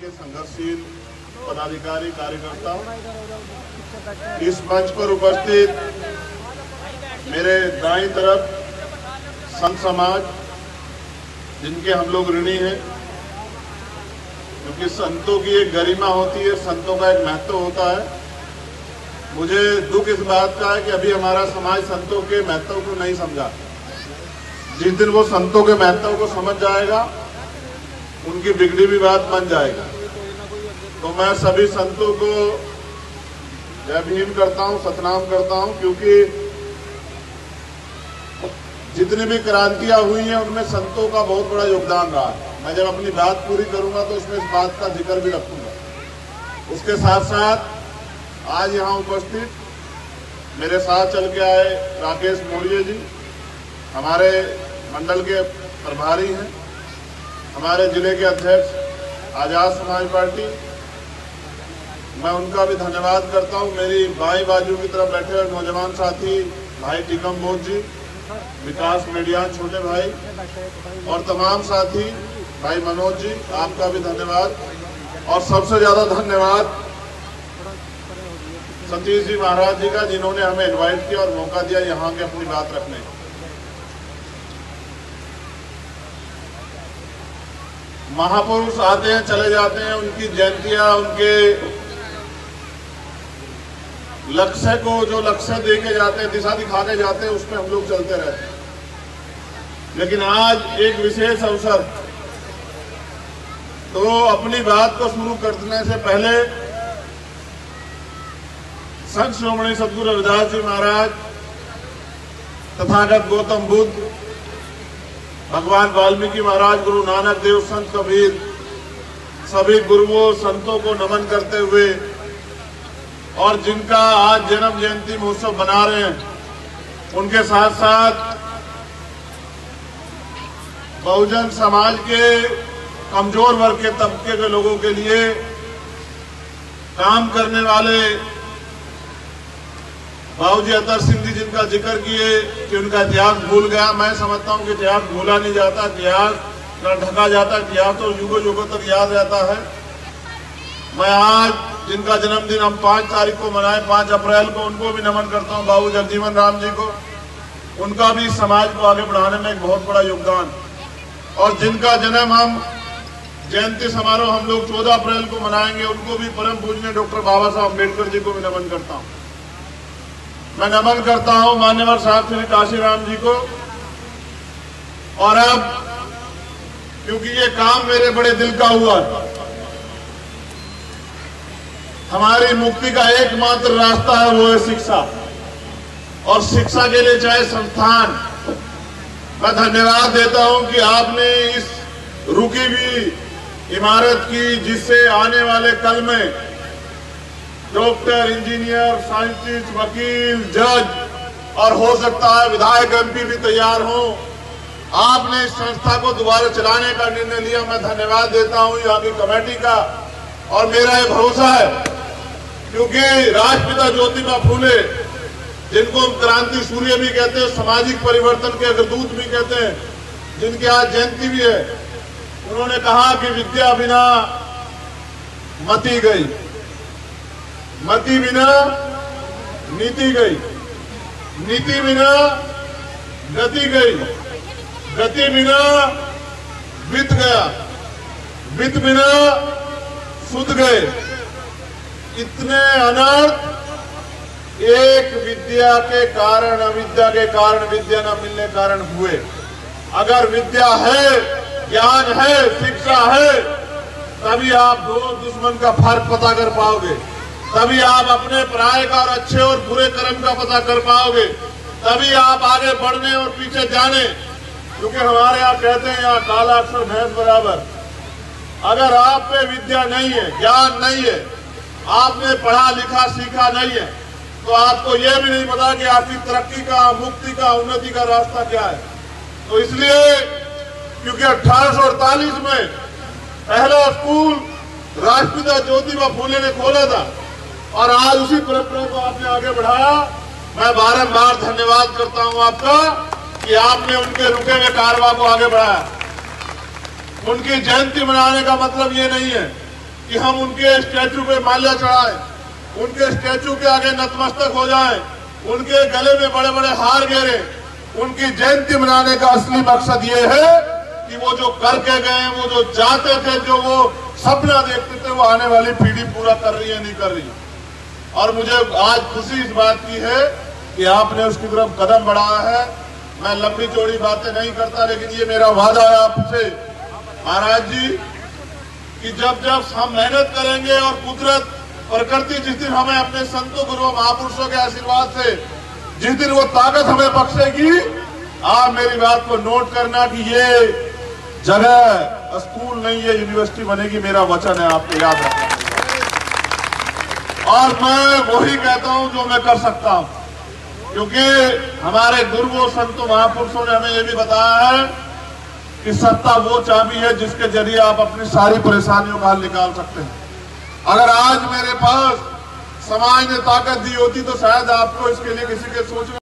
के संघर्षशील पदाधिकारी कार्यकर्ता इस मंच पर उपस्थित मेरे दाई तरफ़ संत समाज, जिनके हम लोग ऋणी हैं, क्योंकि संतों की एक गरिमा होती है, संतों का एक महत्व होता है। मुझे दुख इस बात का है कि अभी हमारा समाज संतों के महत्व को नहीं समझा। जिस दिन वो संतों के महत्व को समझ जाएगा उनकी बिगड़ी भी बात बन जाएगा। तो मैं सभी संतों को जय भीम करता हूँ, सतनाम करता हूँ, क्योंकि जितनी भी क्रांतियाँ हुई हैं, उनमें संतों का बहुत बड़ा योगदान रहा मैं जब अपनी बात पूरी करूँगा तो उसमें इस बात का ज़िक्र भी रखूँगा। उसके साथ साथ आज यहाँ उपस्थित मेरे साथ चल के आए राकेश मौर्य जी। हमारे मंडल के प्रभारी हैं। हमारे ज़िले के अध्यक्ष आज़ाद समाज पार्टी, मैं उनका भी धन्यवाद करता हूँ। मेरी बाई बाजू की तरफ़ बैठे हुए नौजवान साथी, भाई टिकम बोध जी, विकास मीडिया, छोटे भाई, और तमाम साथी, भाई मनोज जी, आपका भी धन्यवाद। और सबसे ज़्यादा धन्यवाद सतीश जी महाराज जी का, जिन्होंने हमें इनवाइट किया और मौका दिया यहाँ के अपनी बात रखने का। महापुरुष आते हैं, चले जाते हैं, उनकी जयंतियाँ, उनके लक्ष्य को जो लक्ष्य दे के जाते हैं, दिशा दिखा के जाते हैं, उसमें हम लोग चलते रहते हैं। लेकिन आज एक विशेष अवसर तो अपनी बात को शुरू करने से पहले, संत श्रोमणी सदगुरु रविदास जी महाराज, तथागत गौतम बुद्ध भगवान वाल्मीकि महाराज, गुरु नानक देव संत कबीर, सभी गुरुओं, संतों को नमन करते हुए और जिनका आज जन्म जयंती महोत्सव बना रहे हैं, उनके साथ साथ बहुजन समाज के कमज़ोर वर्ग के तबके के लोगों के लिए काम करने वाले बाबूजी अतर सिंह जी जिनका ज़िक्र किए कि उनका इतिहास भूल गया। मैं समझता हूँ कि इतिहास भूला नहीं जाता। इतिहास न ढका जाता इतिहास तो युगों युगों तक याद रहता है। मैं आज जिनका जन्मदिन हम पाँच तारीख को मनाए, पाँच अप्रैल को, उनको भी नमन करता हूँ, बाबू जगजीवन राम जी को। उनका भी समाज को आगे बढ़ाने में एक बहुत बड़ा योगदान। और जिनका जन्म हम जयंती समारोह हम लोग 14 अप्रैल को मनाएँगे, उनको भी परम पूजनीय डॉक्टर बाबा साहब अंबेडकर जी को भी नमन करता हूँ। मैं नमन करता हूँ मान्यवर साहब श्री काशीराम जी को। और अब, क्योंकि ये काम मेरे बड़े दिल का हुआ, हमारी मुक्ति का एकमात्र रास्ता है वो है शिक्षा। और शिक्षा के लिए चाहे संस्थान, मैं धन्यवाद देता हूँ कि आपने इस रुकी हुई इमारत की, जिससे आने वाले कल में डॉक्टर, इंजीनियर, साइंटिस्ट, वकील, जज और हो सकता है विधायक, एमपी भी तैयार हो। आपने इस संस्था को दोबारा चलाने का निर्णय लिया। मैं धन्यवाद देता हूँ यहाँ की कमेटी का। और मेरा ये भरोसा है, क्योंकि राष्ट्रपिता ज्योतिबा फूले, जिनको हम क्रांति सूर्य भी कहते हैं, सामाजिक परिवर्तन के अग्रदूत भी कहते हैं, जिनकी आज जयंती भी है, उन्होंने कहा कि विद्या बिना मती गई। मति बिना नीति गई। नीति बिना गति गई। गति बिना वित गया। वित बिना सुध गए। इतने अनर्थ एक विद्या के कारण, अविद्या के कारण विद्या न मिलने कारण हुए। अगर विद्या है, ज्ञान है, शिक्षा है, तभी आप दो दुश्मन का फ़र्क पता कर पाओगे। तभी आप अपने पराय का और अच्छे और बुरे कर्म का पता कर पाओगे। तभी आप आगे बढ़ने और पीछे जाने। क्योंकि हमारे यहाँ कहते हैं, यहाँ काला अक्षर भैंस बराबर। अगर आप पे विद्या नहीं है, ज्ञान नहीं है, आपने पढ़ा लिखा सीखा नहीं है तो आपको यह भी नहीं पता कि आपकी तरक्की का, मुक्ति का, उन्नति का रास्ता क्या है। तो इसलिए, क्योंकि अठारह सौ अड़तालीस में पहला स्कूल राष्ट्रपिता ज्योतिबा फूले ने खोला था और आज उसी परंपरा को आपने आगे बढ़ाया। मैं बारंबार धन्यवाद करता हूँ आपका कि आपने उनके रुके हुए कारवा को आगे बढ़ाया। उनकी जयंती मनाने का मतलब ये नहीं है कि हम उनके स्टैचू पे माल्या चढ़ाएँ, उनके स्टैचू के आगे नतमस्तक हो जाएँ, उनके गले में बड़े बड़े हार घेरे। उनकी जयंती मनाने का असली मकसद ये है कि वो जो करके गए, वो जो जाते थे, जो वो सपना देखते थे, वो आने वाली पीढ़ी पूरा कर रही है, नहीं कर रही। और मुझे आज खुशी इस बात की है कि आपने उसकी तरफ़ कदम बढ़ाया है। मैं लंबी चौड़ी बातें नहीं करता, लेकिन ये मेरा वादा है आपसे। महाराज जी, कि जब जब हम मेहनत करेंगे और कुदरत प्रकृति जिस दिन हमें अपने संतों गुरुओं महापुरुषों के आशीर्वाद से, जिस दिन वो ताकत हमें बख्शेगी, आप मेरी बात को नोट करना कि ये जगह, स्कूल नहीं है यूनिवर्सिटी बनेगी। मेरा वचन है, आपको याद रखना। और मैं वही कहता हूँ जो मैं कर सकता हूँ। क्योंकि हमारे गुरुओं संतों, महापुरुषों ने हमें यह भी बताया है कि सत्ता वो चाबी है जिसके ज़रिए आप अपनी सारी परेशानियों का हल निकाल सकते हैं। अगर आज मेरे पास समाज ने ताकत दी होती तो शायद आपको इसके लिए किसी के सोचने